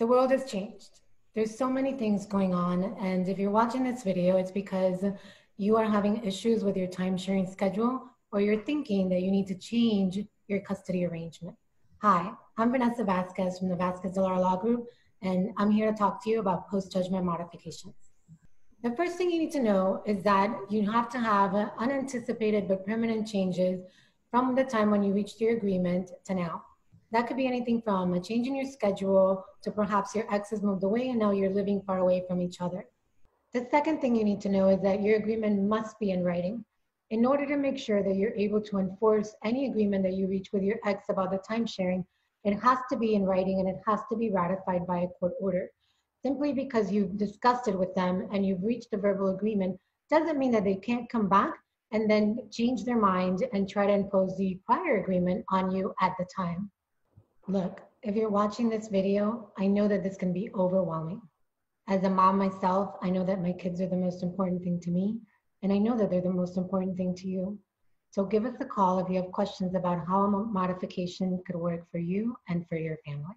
The world has changed. There's so many things going on. And if you're watching this video, it's because you are having issues with your time sharing schedule or you're thinking that you need to change your custody arrangement. Hi, I'm Vanessa Vasquez from the Vasquez de Lara Law Group, and I'm here to talk to you about post judgment modifications. The first thing you need to know is that you have to have unanticipated but permanent changes from the time when you reached your agreement to now. That could be anything from a change in your schedule to perhaps your ex has moved away and now you're living far away from each other. The second thing you need to know is that your agreement must be in writing. In order to make sure that you're able to enforce any agreement that you reach with your ex about the time sharing, it has to be in writing and it has to be ratified by a court order. Simply because you've discussed it with them and you've reached a verbal agreement doesn't mean that they can't come back and then change their mind and try to impose the prior agreement on you at the time. Look, if you're watching this video, I know that this can be overwhelming. As a mom myself, I know that my kids are the most important thing to me, and I know that they're the most important thing to you. So give us a call if you have questions about how a modification could work for you and for your family.